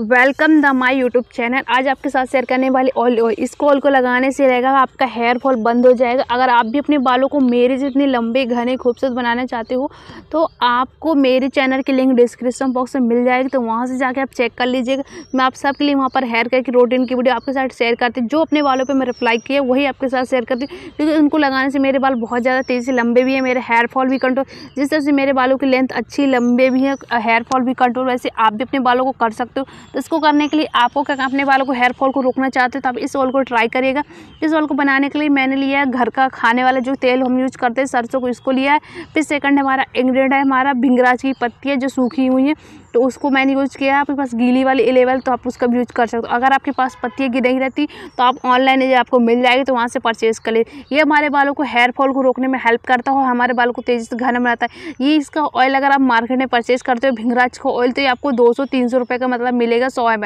Welcome the my YouTube channel. आज आपके साथ शेयर करने वाली ऑयल ऑयल इस ऑयल को लगाने से रहेगा आपका हेयर फॉल बंद हो जाएगा। अगर आप भी अपने बालों को मेरे जितने लंबे, घने, खूबसूरत बनाना चाहते हो तो आपको मेरे चैनल की लिंक डिस्क्रिप्शन बॉक्स में मिल जाएगी। तो वहाँ से जाके आप चेक कर लीजिएगा। मैं आप सबके लिए वहाँ पर हेयर केयर की रूटीन की वीडियो आपके साथ शेयर करती जो अपने बालों पर मैं रिप्लाई किया, वही आपके साथ शेयर करती क्योंकि उनको लगाने से मेरे बाल बहुत ज़्यादा तेज़ी से लंबे भी है, मेरे हेयर फॉल भी कंट्रोल जिस तरह से मेरे बालों की लेंथ अच्छी, लंबे भी है हेयर फॉल भी कंट्रोल वैसे आप भी अपने बालों को कर सकते हो। तो इसको करने के लिए आपको क्या अपने बालों को हेयर फॉल को रोकना चाहते हो तो आप इस ऑयल को ट्राई करिएगा। इस ऑयल को बनाने के लिए मैंने लिया है घर का खाने वाला जो तेल हम यूज़ करते हैं, सरसों को इसको लिया है। फिर सेकंड हमारा इंग्रेडिएंट है, हमारा भिंगराज की पत्ती है जो सूखी हुई है तो उसको मैंने यूज़ किया है। आपके पास गीली वाली एलेवल तो आप उसका भी यूज़ कर सकते हो। अगर आपके पास पत्तियाँ गिर नहीं रहती तो आप ऑनलाइन आपको मिल जाएगी तो वहाँ से परचेज़ कर ले। ये हमारे बालों को हेयर फॉल को रोकने में हेल्प करता हो हमारे बालों को तेज़ी से घना बनाता है। ये इसका ऑयल अगर आप मार्केट में परचेज़ करते हो, भिंगराज का ऑयल तो ये आपको दो सौ, तीन का मतलब मिलेगा सौ एम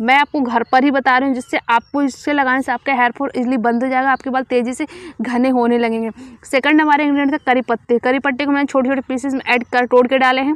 मैं आपको घर पर ही बता रही हूँ, जिससे आपको इससे लगाने से आपका हेयर फॉल इजली बंद हो जाएगा, आपके बाल तेज़ी से घने होने लगेंगे। सेकंड हमारे इंग्रेडिएंट था करी पत्ते। करी पत्ते को मैंने छोटे छोटे पीसेस में ऐड कर, तोड़ के डाले हैं।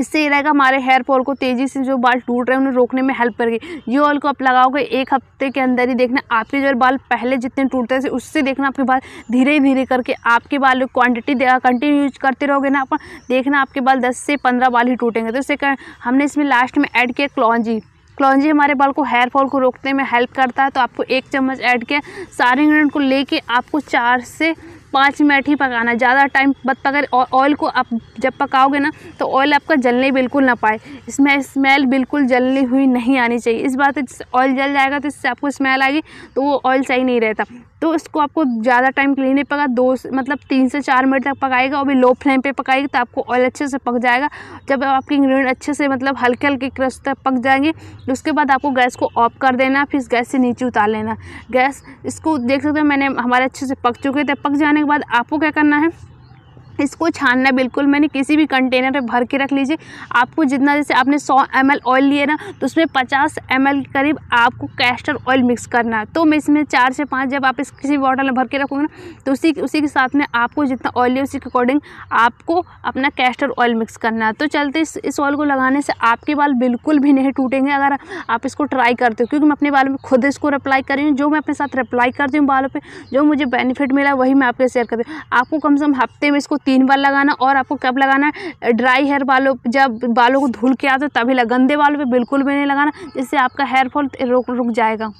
इससे ये रहेगा, हमारे हेयर फॉल को तेज़ी से जो बाल टूट रहे हैं, उन्हें रोकने में हेल्प करेगी। ये ऑयल को आप लगाओगे, एक हफ़्ते के अंदर ही देखना, आपके जो बाल पहले जितने टूटते थे, उससे देखना आपके बाल धीरे धीरे करके, आपके बाल क्वांटिटी कंटिन्यू यूज़ करते रहोगे ना, आप देखना आपके बाल दस से पंद्रह बाल ही टूटेंगे। तो इससे हमने इसमें लास्ट में ऐड किया क्लॉन्जी क्लॉन्जी हमारे बाल को हेयर फॉल को रोकने में हेल्प करता है तो आपको एक चम्मच ऐड किया। सारे इंग्रेडिएंट को लेके आपको चार से पाँच मिनट ही पकाना, ज़्यादा टाइम मत पकड़ ऑयल को आप जब पकाओगे ना तो ऑयल आपका जलने बिल्कुल ना पाए। इसमें स्मेल बिल्कुल जलनी हुई नहीं आनी चाहिए। इस बात ऑयल जल जाएगा तो इससे आपको स्मेल आएगी तो वो ऑयल सही नहीं रहता। तो इसको आपको ज़्यादा टाइम के लिए नहीं पका, दो मतलब तीन से चार मिनट तक पकाएगा और भी लो फ्लेम पे पकाएगी तो आपको ऑयल अच्छे से पक जाएगा। जब आपके इंग्रेडिएंट अच्छे से मतलब हल्के हल्के क्रश तक पक जाएँगे तो उसके बाद आपको गैस को ऑफ़ कर देना, फिर गैस से नीचे उतार लेना। गैस, इसको देख सकते हो मैंने, हमारे अच्छे से पक चुके थे पक जाने के बाद आपको क्या करना है इसको छानना बिल्कुल, मैंने किसी भी कंटेनर में भर के रख लीजिए। आपको जितना जैसे आपने 100 एम ऑयल लिए ना तो उसमें 50 एम करीब आपको कैस्टर ऑयल मिक्स करना है। तो मैं इसमें चार से पाँच जब आप इस किसी भी बॉटल में भर के रखोगे ना तो उसी उसी के साथ में आपको जितना ऑयल है उसी के अकॉर्डिंग आपको अपना कैस्टर ऑयल मिक्स करना है। तो चलते इस इस ऑयल को लगाने से आपके बाल बिल्कुल भी नहीं टूटेंगे, अगर आप इसको ट्राई करते हो। क्योंकि मैं अपने बालों में खुद इसको रिप्लाई कर हूँ, जो मैं अपने साथ रिप्लाई करती हूँ बालों पर जो मुझे बेनिफिट मिला, वही मैं आपके शेयर करती हूँ। आपको कम से कम हफ़्ते में इसको तीन बार लगाना और आपको कब लगाना ड्राई हेयर बालों, जब बालों को धुल के आते तभी लगा, गंदे बालों पर बिल्कुल भी नहीं लगाना, जिससे आपका हेयर फॉल रुक रुक जाएगा।